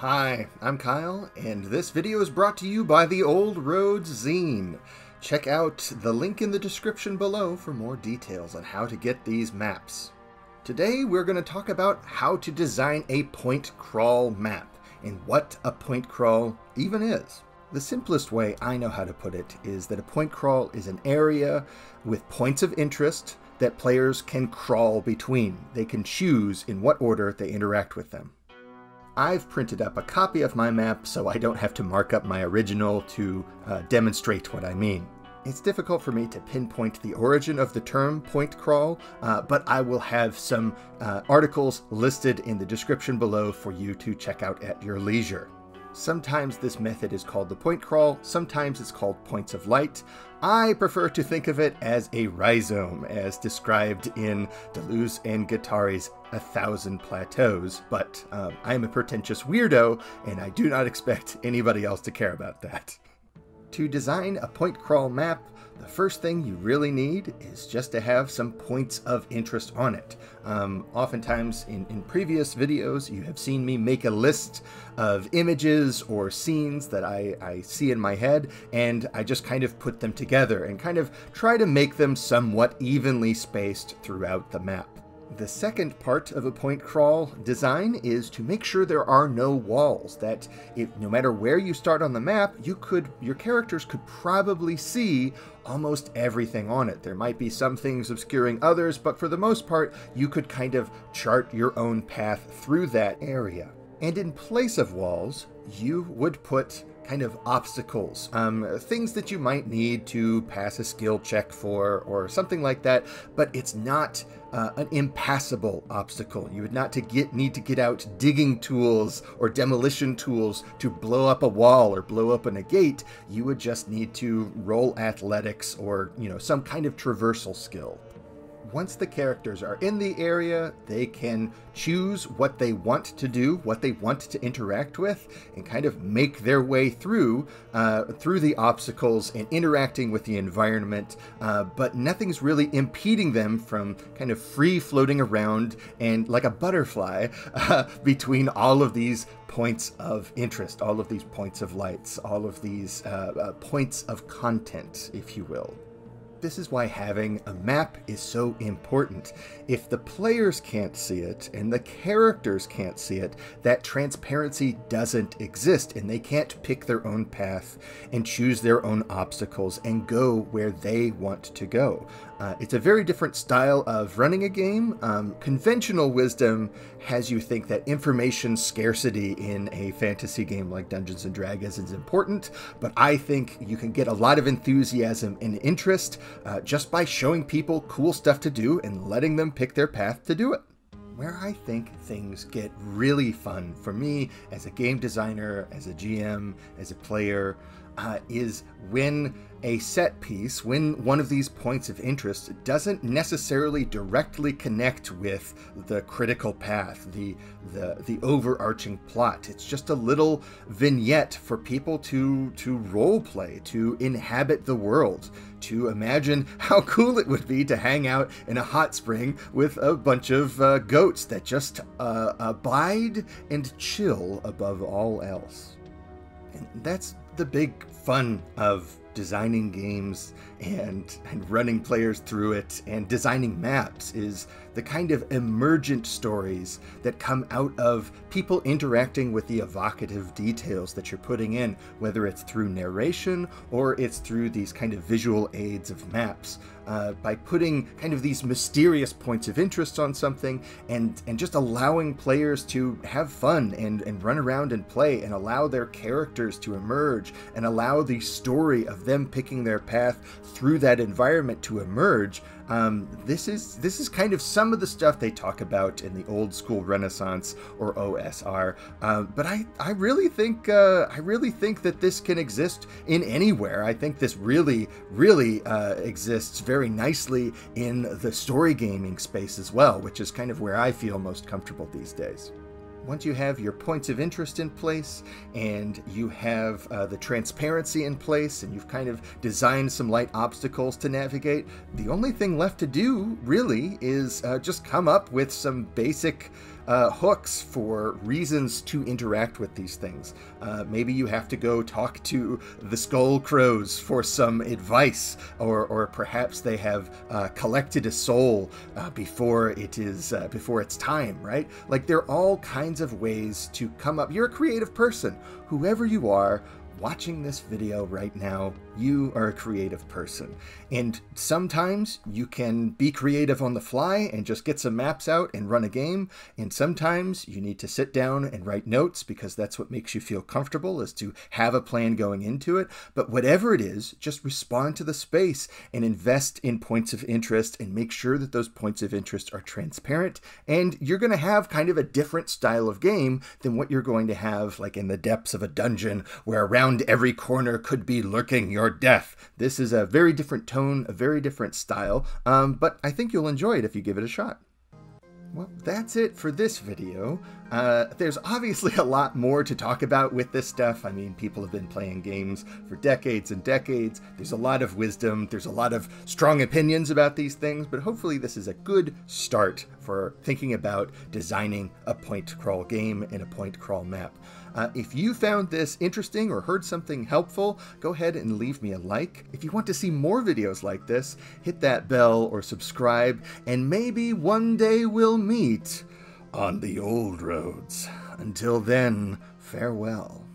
Hi, I'm Kyle, and this video is brought to you by the Old Roads Zine. Check out the link in the description below for more details on how to get these maps. Today we're going to talk about how to design a point crawl map, and what a point crawl even is. The simplest way I know how to put it is that a point crawl is an area with points of interest that players can crawl between. They can choose in what order they interact with them. I've printed up a copy of my map so I don't have to mark up my original to uh, demonstrate what I mean. It's difficult for me to pinpoint the origin of the term point crawl, uh, but I will have some uh, articles listed in the description below for you to check out at your leisure. Sometimes this method is called the point crawl, sometimes it's called points of light. I prefer to think of it as a rhizome, as described in Deleuze and Guattari's A Thousand Plateaus, but um, I am a pretentious weirdo, and I do not expect anybody else to care about that. To design a point crawl map, the first thing you really need is just to have some points of interest on it. Um, oftentimes in, in previous videos, you have seen me make a list of images or scenes that I, I see in my head, and I just kind of put them together and kind of try to make them somewhat evenly spaced throughout the map. The second part of a point crawl design is to make sure there are no walls, that if, no matter where you start on the map, you could your characters could probably see almost everything on it. There might be some things obscuring others, but for the most part, you could kind of chart your own path through that area. And in place of walls, you would put kind of obstacles, um, things that you might need to pass a skill check for or something like that, but it's not uh, an impassable obstacle. You would not to get need to get out digging tools or demolition tools to blow up a wall or blow open a gate. You would just need to roll athletics or you know some kind of traversal skill once the characters are in the area, they can choose what they want to do, what they want to interact with, and kind of make their way through uh, through the obstacles and interacting with the environment. Uh, but nothing's really impeding them from kind of free floating around and like a butterfly uh, between all of these points of interest, all of these points of lights, all of these uh, uh, points of content, if you will. This is why having a map is so important. If the players can't see it and the characters can't see it, that transparency doesn't exist and they can't pick their own path and choose their own obstacles and go where they want to go. Uh, it's a very different style of running a game. Um, conventional wisdom has you think that information scarcity in a fantasy game like Dungeons and Dragons is important, but I think you can get a lot of enthusiasm and interest uh, just by showing people cool stuff to do and letting them pick their path to do it. Where I think things get really fun for me as a game designer, as a GM, as a player, uh, is when a set piece, when one of these points of interest doesn't necessarily directly connect with the critical path, the, the the overarching plot. It's just a little vignette for people to to role play, to inhabit the world, to imagine how cool it would be to hang out in a hot spring with a bunch of uh, goats that just uh, abide and chill above all else. And that's the big fun of designing games and, and running players through it and designing maps is the kind of emergent stories that come out of people interacting with the evocative details that you're putting in, whether it's through narration or it's through these kind of visual aids of maps. Uh, by putting kind of these mysterious points of interest on something and and just allowing players to have fun and and run around and play and allow their characters to emerge and allow the story of them picking their path through that environment to emerge. Um, this is this is kind of some of the stuff they talk about in the old school Renaissance or OSR. Uh, but I I really think uh, I really think that this can exist in anywhere. I think this really really uh, exists very nicely in the story gaming space as well, which is kind of where I feel most comfortable these days once you have your points of interest in place and you have uh, the transparency in place and you've kind of designed some light obstacles to navigate, the only thing left to do really is uh, just come up with some basic uh, hooks for reasons to interact with these things. Uh, maybe you have to go talk to the Skull Crows for some advice, or, or perhaps they have uh, collected a soul uh, before it is uh, before it's time, right? Like there are all kinds of ways to come up. You're a creative person, whoever you are watching this video right now, you are a creative person. And sometimes you can be creative on the fly and just get some maps out and run a game. And sometimes you need to sit down and write notes because that's what makes you feel comfortable is to have a plan going into it. But whatever it is, just respond to the space and invest in points of interest and make sure that those points of interest are transparent. And you're going to have kind of a different style of game than what you're going to have like in the depths of a dungeon where around around every corner could be lurking your death. This is a very different tone, a very different style, um, but I think you'll enjoy it if you give it a shot. Well, that's it for this video. Uh, there's obviously a lot more to talk about with this stuff. I mean, people have been playing games for decades and decades. There's a lot of wisdom, there's a lot of strong opinions about these things, but hopefully this is a good start for thinking about designing a point crawl game and a point crawl map. Uh, if you found this interesting or heard something helpful, go ahead and leave me a like. If you want to see more videos like this, hit that bell or subscribe, and maybe one day we'll meet on the old roads. Until then, farewell.